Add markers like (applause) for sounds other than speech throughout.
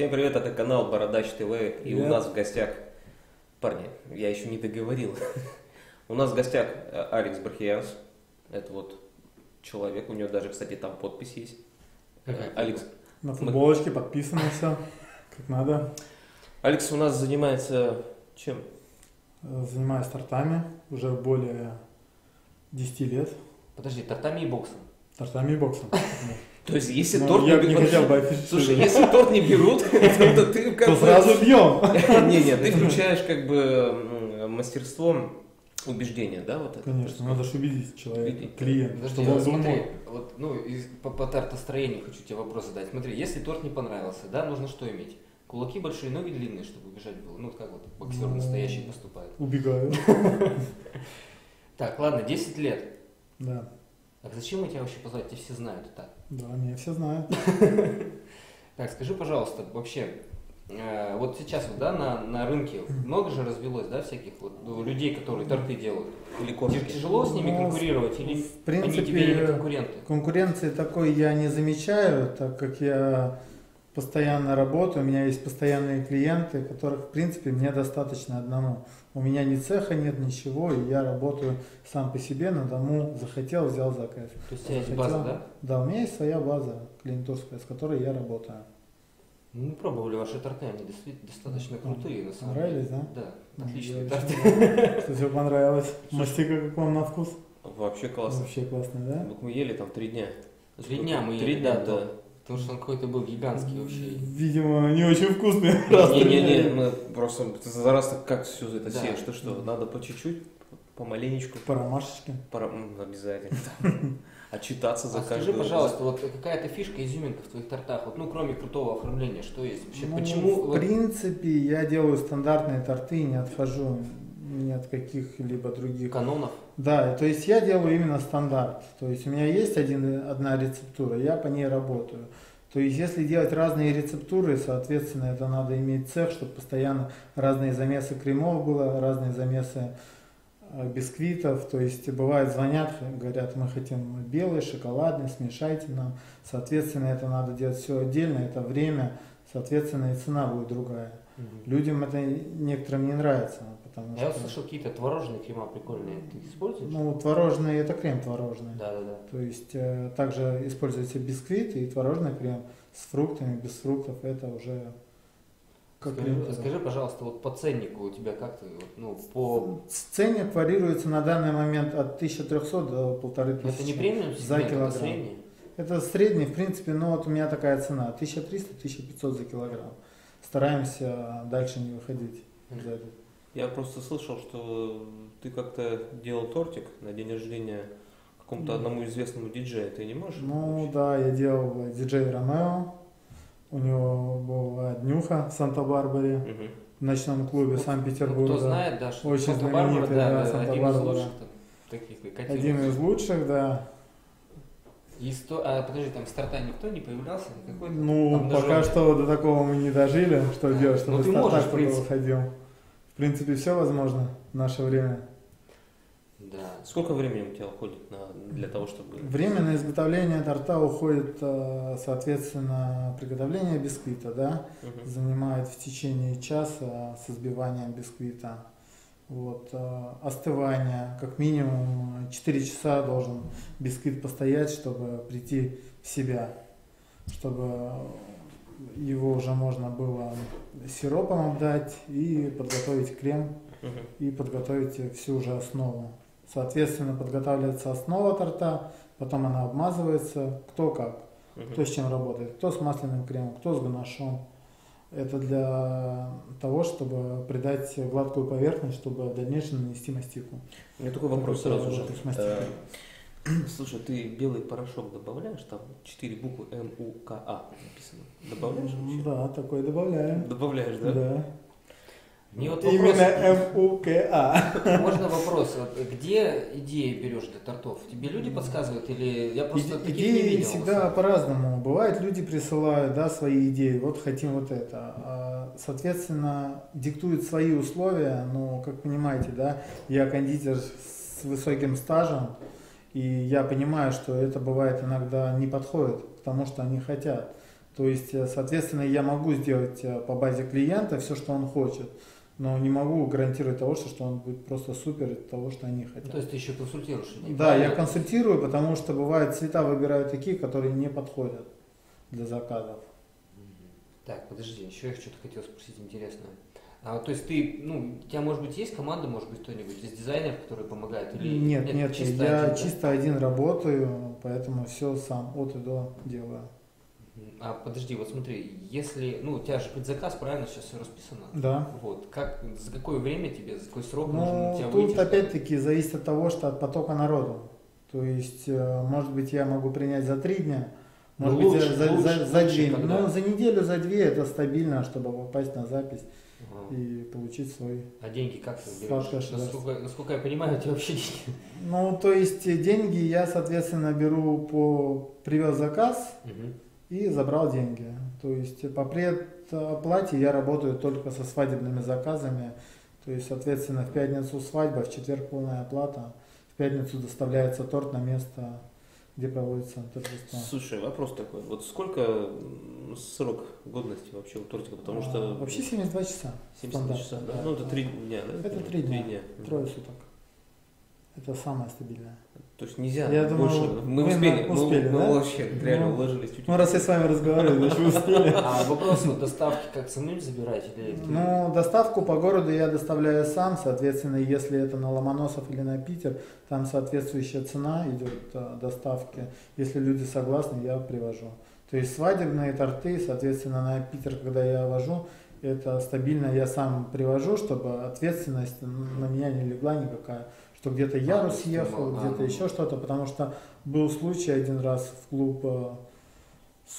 Всем привет, это канал Бородач ТВ, и Привет. у нас в гостях, парни, я еще не договорил, у нас в гостях э, Алекс Бархиянс, это вот человек, у него даже, кстати, там подпись есть. Э, Алекс, На футболочке подписано все, как надо. Алекс у нас занимается чем? Э, Занимаюсь тортами уже более 10 лет. Подожди, тортами и боксом. Тортами и боксом. (laughs) То есть, если Ну, торт я не не берут, хотел бы слушай, если торт не берут, (laughs) то ты как бы... сразу бьем. (laughs) Не, не, ты включаешь как бы мастерство убеждения, да, вот это? Конечно, надо же убедить человека, Убедить. клиента, Подожди, чтобы он вот смотри, думал. вот, ну, из- по, по тортостроению хочу тебе вопрос задать. Смотри, если торт не понравился, да, нужно что иметь? Кулаки большие, ноги длинные, чтобы убежать было. Ну, вот как вот боксер Ну. настоящий поступает. Убегаю. (laughs) Так, ладно, 10 лет. Да. Так зачем мы тебя вообще позвать? Тебя все знают и так. Да, меня все знают. (laughs) Так, скажи, пожалуйста, вообще, э, вот сейчас вот, да, на, на рынке много же развелось, да, всяких вот ну, людей, которые торты делают. Или коржики? Тяжело с ними Ну, конкурировать или В они тебе не принципе, конкуренты? конкуренции такой я не замечаю, так как я постоянно работаю, у меня есть постоянные клиенты, которых, в принципе, мне достаточно одному. У меня ни цеха нет, ничего, и я работаю сам по себе, на дому, захотел, взял заказ. То есть у тебя есть база, да? Да, у меня есть своя база клиентурская, с которой я работаю. Ну, Мы пробовали ваши торты, они достаточно Ну, крутые, на самом понравились, деле. да? Да, отличные Я торты. Что (laughs) тебе понравилось? Мастика как вам на вкус? Вообще классно. Вообще классно, да? Вот мы ели там три дня. Три дня мы Три ели, да. Потому что он какой-то был гигантский вообще. Видимо, не очень вкусный. (laughs) Не-не-не, мы просто за раз так как все это Да. сеешь, ты что, надо по чуть-чуть, помаленечку, По ромашечке. м, обязательно. (laughs) (laughs) Отчитаться за А скажи, каждую. пожалуйста, вот какая-то фишка, изюминка в твоих тортах, вот, ну, кроме крутого оформления, что есть вообще? Ну, Почему? В принципе, я делаю стандартные торты, не отхожу ни от каких-либо других. канонов? Да, то есть я делаю именно стандарт. То есть у меня есть один, одна рецептура, я по ней работаю. То есть если делать разные рецептуры, соответственно, это надо иметь цех, чтобы постоянно разные замесы кремов было, разные замесы э, бисквитов. То есть бывает звонят, говорят, мы хотим белый, шоколадный, смешайте нам. Соответственно, это надо делать все отдельно, это время, соответственно, и цена будет другая. Людям это некоторым не нравится, потому Я вот что слышал, какие-то творожные крема прикольные. Ты используешь? ну, творожный это крем творожный. Да, да, да. То есть э, также используется бисквит и творожный крем с фруктами, без фруктов. Это уже как Скажи, клиент скажи, пожалуйста, вот по ценнику у тебя как ты, вот, ну, по... Ценник варьируется на данный момент от 1300 до 1500. Это не премиум за сегмент, это килограмм. средний? Это средний, в принципе, но вот у меня такая цена 1300-1500 за килограмм. Стараемся дальше не выходить. за это. Я просто слышал, что ты как-то делал тортик на день рождения какому-то одному известному диджею. Ты не можешь? Ну да, я делал диджей Ромео. У него была днюха в Санта-Барбаре Мгм. в ночном клубе Ну, Санкт-Петербурга. Кто знает, да, что Очень Санта-Барбара, да, да, да, один из Санта-Барбара. лучших там, таких котелок. Один из лучших, да. И сто... А, подожди, там старта никто не появлялся? Какой-то? Ну, обнаженный? пока что до такого мы не дожили, что А, делать, ну чтобы ты можешь, в принципе. выходил. В принципе, все возможно в наше время. Да. Сколько времени у тебя уходит на, для того, чтобы... Время на изготовление торта уходит, э, соответственно, приготовление бисквита, да, Мгм. занимает в течение часа с избиванием бисквита. Вот, э, остывание, как минимум 4 часа должен бисквит постоять, чтобы прийти в себя, чтобы его уже можно было сиропом обдать и подготовить крем и подготовить всю уже основу. Соответственно, подготавливается основа торта, потом она обмазывается, кто как, Мгм. кто с чем работает, кто с масляным кремом, кто с ганашом. Это для того, чтобы придать гладкую поверхность, чтобы в дальнейшем нанести мастику. У меня такой вопрос сразу же. мастикой? (clears throat) Слушай, ты белый порошок добавляешь? Там четыре буквы М, У, К, А написано. Добавляешь вообще? Да, такое добавляем. Добавляешь, да? Да. Мне вот Именно вопрос, МУКА. (laughs) можно вопрос, вот где идеи берешь для тортов? Тебе люди подсказывают или я просто Иде- таких не Идеи видел? всегда по-разному. Бывает, люди присылают да, свои идеи, вот хотим вот это. А, Соответственно, диктуют свои условия, но, как понимаете, да, я кондитер с высоким стажем, и я понимаю, что это бывает иногда не подходит к тому, что они хотят. То есть, э, соответственно, я могу сделать э, по базе клиента все, что он хочет, но не могу гарантировать того, что, он будет просто супер от того, что они хотят. Ну, то есть ты еще консультируешь? Да, я правильно? консультирую, потому что бывает цвета выбираю такие, которые не подходят для заказов. Так, подожди, еще я что-то хотел спросить интересное. А, то есть ты, ну, у тебя, может быть, есть команда, может быть, кто-нибудь из дизайнеров, который помогает? Или Нет, это нет, чисто я один, да? чисто один работаю, поэтому все сам от и до делаю. А подожди, вот смотри, если, ну, у тебя же предзаказ, правильно, сейчас все расписано? Да. Вот, как, за какое время тебе, за какой срок нужно Ну, у тебя тут выйти? чтобы- опять-таки зависит от того, что от потока народу. То есть, э, может быть, я могу принять за три дня, может лучше, быть, за, за- лучше, за лучше, день. когда? Ну, за неделю, за две это стабильно, чтобы попасть на запись Ага. и получить свой. А деньги как ты берешь? Насколько, насколько я понимаю, у тебя вообще деньги. Ну, то есть э, деньги я, соответственно, беру по привез заказ Мгм. и забрал деньги. То есть э, по предоплате я работаю только со свадебными заказами. То есть, соответственно, в пятницу свадьба, в четверг полная оплата. В пятницу доставляется торт на место, где проводится торжество. Слушай, вопрос такой. Вот сколько срок годности вообще у тортика? Потому что А, Вообще 72 часа. 72 часа, да? да. Ну, это три дня, да? Это три дня. Мгм. Трое суток. Это самое стабильное. То есть нельзя Я думаю, больше. Мы вы успели. на- успели, мы, мы да? вообще реально Ну, уложились чуть Ну, раз я с вами разговариваю, значит вы успели. А вопрос вот доставки как самим забирать или Ну, доставку по городу я доставляю сам, соответственно, если это на Ломоносов или на Питер, там соответствующая цена идет э, доставки. Если люди согласны, я привожу. То есть свадебные торты, соответственно, на Питер, когда я вожу, это стабильно я сам привожу, чтобы ответственность на меня не легла никакая. Что где-то то ярус ты съехал, а, где-то ну. еще что-то, потому что был случай один раз в клуб э,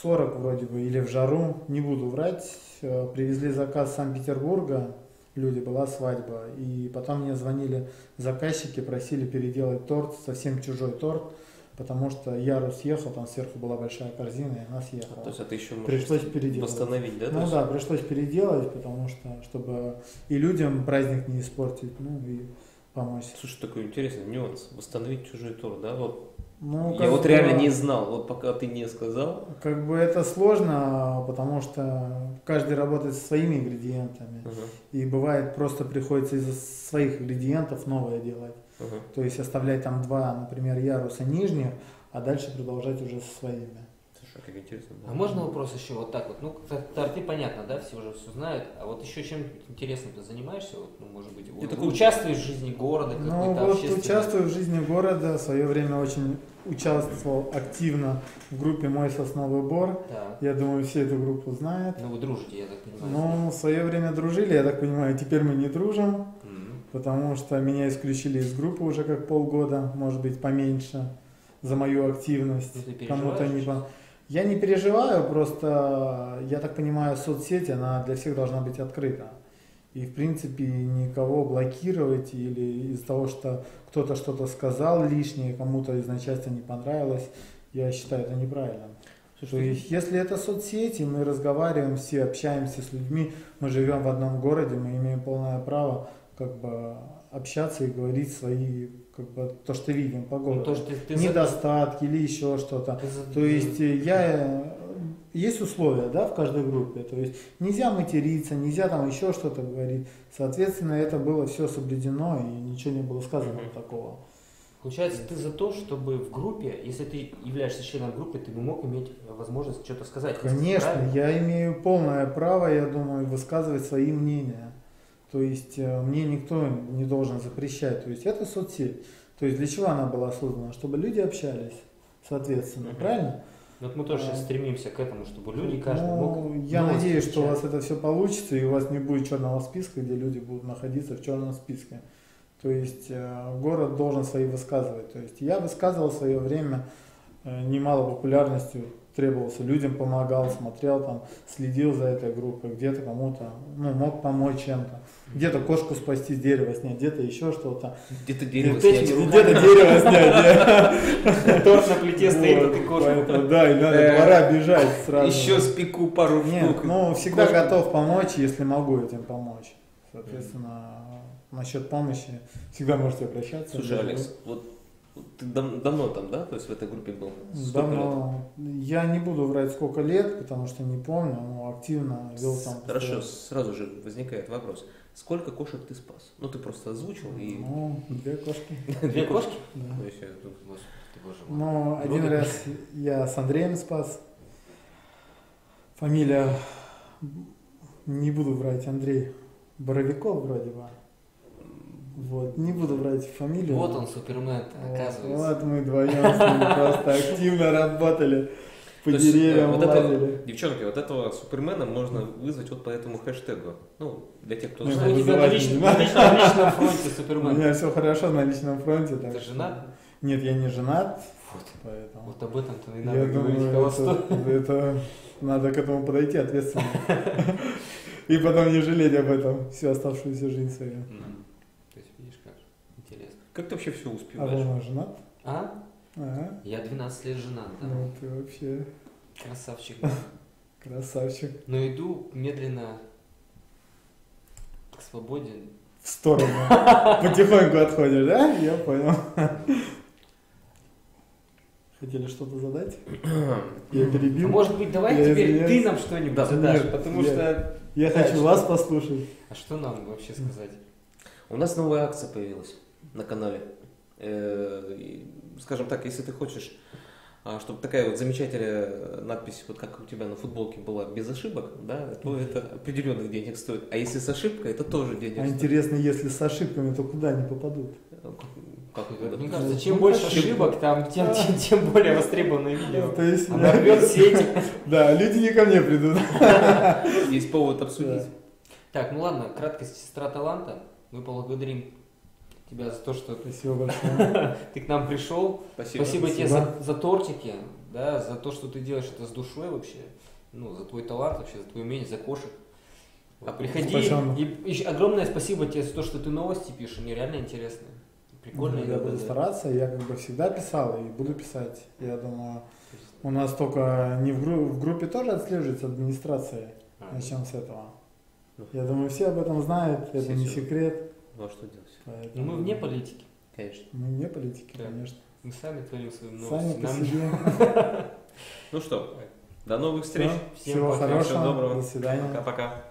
40 вроде бы, или в жару, не буду врать, э, привезли заказ Санкт-Петербурга, люди, была свадьба, и потом мне звонили заказчики, просили переделать торт, совсем чужой торт, потому что ярус съехал, там сверху была большая корзина, и она съехала. То есть, а ты еще Пришлось переделать. восстановить, да? Ну да, пришлось переделать, потому что, чтобы и людям праздник не испортить, ну и помочь. Слушай, такой интересный нюанс. Восстановить чужой торт, да? Вот. Ну, Я вот реально не знал. Вот пока ты не сказал. Как бы это сложно, потому что каждый работает со своими ингредиентами. Ага, И бывает просто приходится из своих ингредиентов новое делать. ага. То есть оставлять там два, например, яруса нижних, а дальше продолжать уже со своими. Слушай, как интересно. да. А можно вопрос еще вот так вот? Ну, торты понятно, да, все уже все знают. А вот еще чем интересным ты занимаешься? Вот, ну, может быть, вот такой- участвуешь в жизни города, Ну вот участвую в жизни города, в свое время очень участвовал активно в группе «Мой сосновый бор». Да. Я думаю, все эту группу знают. Ну, вы дружите, я так понимаю. Ну, в свое время дружили, я так понимаю, теперь мы не дружим, потому что меня исключили из группы уже как полгода, может быть, поменьше, за мою активность. Ну, ты Кому-то не по... Я не переживаю, просто, я так понимаю, соцсети, она для всех должна быть открыта. И, в принципе, никого блокировать или из-за того, что кто-то что-то сказал лишнее, кому-то из начальства не понравилось, я считаю это неправильно. Слушай, есть, если это соцсети, мы разговариваем все, общаемся с людьми, мы живем в одном городе, мы имеем полное право как бы общаться и говорить свои, как бы, то, что видим по Ну, городу. то, что ты, ты Недостатки или еще что-то. ты То есть я есть условия, да, в каждой группе. То есть нельзя материться, нельзя там еще что-то говорить. Соответственно, это было все соблюдено и ничего не было сказано Мгм. такого. Получается, ты за то, чтобы в группе, если ты являешься членом группы, ты бы мог иметь возможность что-то сказать. Конечно, Правильно? я имею полное право, я думаю, высказывать свои мнения. То есть э, мне никто не должен запрещать. То есть это соцсеть. То есть для чего она была создана? Чтобы люди общались, соответственно, Мгм. правильно? Вот мы тоже А. сейчас стремимся к этому, чтобы люди каждый Ну, мог. я надеюсь, что у вас это все получится, и у вас не будет черного списка, где люди будут находиться в черном списке. То есть э, город должен свои высказывать. То есть я высказывал в свое время э, немало популярностью, требовался людям, помогал, смотрел там, следил за этой группой, где-то кому-то ну, мог помочь чем-то. Где-то кошку спасти, дерево снять, где-то еще что-то. Где-то дерево снять. Где-то дерево снять. (laughs) Торт на плите стоит, а ты кошку. Да, и надо Э, двора бежать сразу. (laughs) Еще спеку пару Нет, штук. ну всегда готов помочь, если могу этим помочь. Соответственно, насчет помощи всегда можете обращаться. Слушай, Алекс, вот Ты дав- давно там, да? То есть в этой группе был? Сколько лет? Давно. Я не буду врать, сколько лет, потому что не помню, но активно вел там. Хорошо, постоянно. сразу же возникает вопрос. Сколько кошек ты спас? Ну, ты просто озвучил и... Ну, две кошки. (laughs) Две кошки? Да. Ну. Ну, один раз я с Андреем спас. Фамилия, не буду врать, Андрей Боровиков вроде бы. Вот, не буду врать фамилию. Вот он, Супермен, Вот, оказывается. Вот мы вдвоем с ним просто (laughs) активно работали. По есть, деревьям э, вот. Девчонки, вот этого Супермена можно вызвать вот по этому хэштегу. Ну, для тех, кто Ну, Что знает. у тебя на личном, на личном- фронте У Супермен? меня все хорошо на личном фронте. так Ты женат? Нет, я не женат, Вот. поэтому... Вот об этом-то и Я надо говорить думаю, это, это надо к этому подойти ответственно. (laughs) И потом не жалеть об этом всю оставшуюся жизнь свою. Мгм. То есть, видишь, как интересно. Как ты вообще все А успеваешь? Рома женат? А? Ага. Я 12 лет женат, да. Ну ты вообще Красавчик. да. (laughs) красавчик. Но иду медленно к свободе. В сторону. (laughs) Потихоньку отходишь, да? Я понял. (laughs) Хотели что-то задать? (clears throat) Я А перебил. Может быть, давай Я теперь извиняюсь. ты нам что-нибудь Да, задашь, нет, потому я- что... Я Да, хочу что- вас послушать. А что нам вообще сказать? У нас новая акция появилась на канале. Э, Скажем так, если ты хочешь, а, чтобы такая вот замечательная надпись, вот как у тебя на футболке была, без ошибок, да, то это определенных денег стоит. А если с ошибкой, это тоже денег А стоит. интересно, если с ошибками, то куда они попадут? Как это? Мне Ну, кажется, чем ну, больше ошибок. ошибок, там, тем, тем, тем более востребованное видео. То есть, Она рвет сети. да, люди не ко мне придут. Есть повод обсудить. Так, ну ладно, краткость сестра таланта. Мы поблагодарим тебя за то, что Спасибо большое. (laughs) ты к нам пришел. Спасибо. Спасибо, тебе за, за тортики, да, за то, что ты делаешь это с душой вообще. Ну, за твой талант вообще, за твое умение, за кошек. А приходи. И еще огромное спасибо тебе за то, что ты новости пишешь, они реально интересные. Прикольно. Я буду стараться, я как бы всегда писал и буду писать. Я думаю, у нас только не в, гру- в группе тоже отслеживается администрация. А, Начнем с этого. Ну. Я думаю, все об этом знают, это Все не всё. секрет. Ну а что делать? Поэтому мы вне политики. Конечно. Мы не политики, Да. конечно. Мы сами творим свои новости. Сами по Нам- себе. Ну что, (laughs) до новых встреч. Всё, Всем Всего пока. хорошего. Всего доброго. До свидания. Пока-пока.